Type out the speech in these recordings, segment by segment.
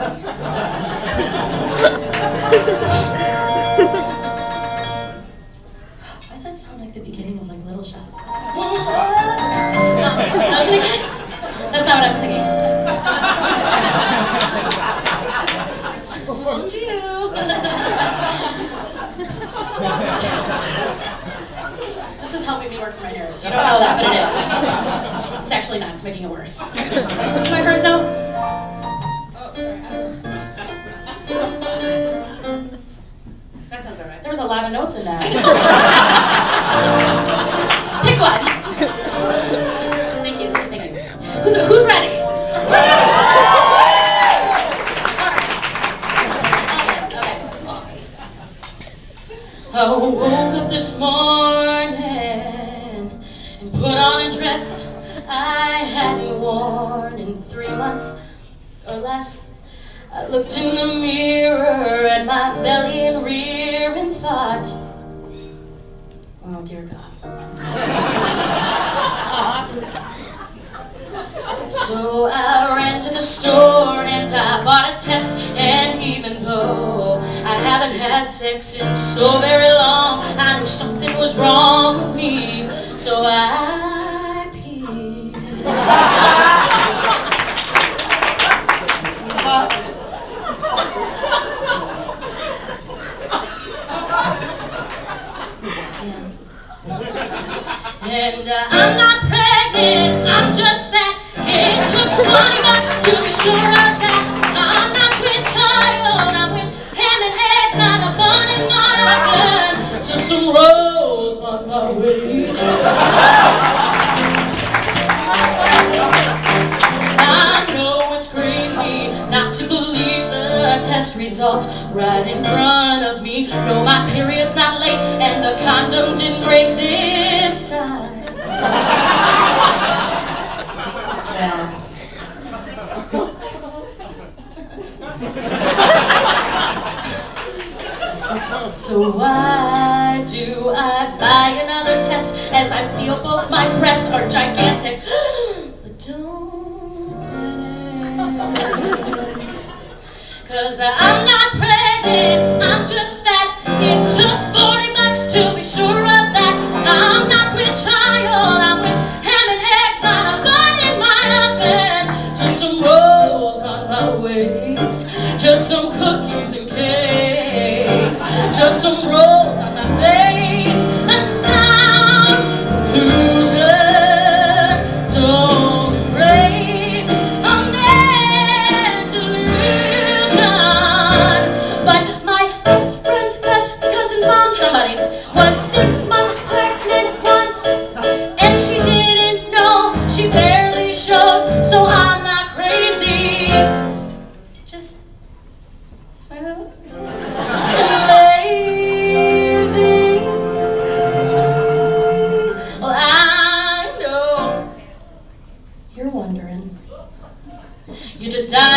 does that sound like the beginning of like Little Shop? that's not what I'm singing. You. this is helping me work my nerves. You don't know that, but it is. It's actually not. It's making it worse. My first note. Lot of notes in that. Pick one. Thank you. Thank you. Who's, who's ready? Okay, awesome. I woke up this morning and put on a dress I hadn't worn in three months or less. I looked in the mirror at my belly and rear so I ran to the store and I bought a test and even though I haven't had sex in so very long, I knew something was wrong with me. So I. And uh, I'm not pregnant, I'm just fat. Test results right in front of me. No, my period's not late and the condom didn't break this time. So why do I buy another test as I feel both my breasts are gigantic? but don't. Cause I'm not pregnant, I'm just fat. It took just some rolls on my face. A sound illusion, don't embrace a mental illusion. But my best friend's best cousin's mom, somebody,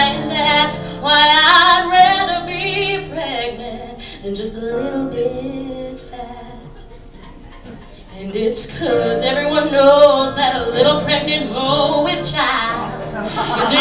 To ask why I'd rather be pregnant than just a little bit fat. And it's cause everyone knows that a little pregnant hoe with child is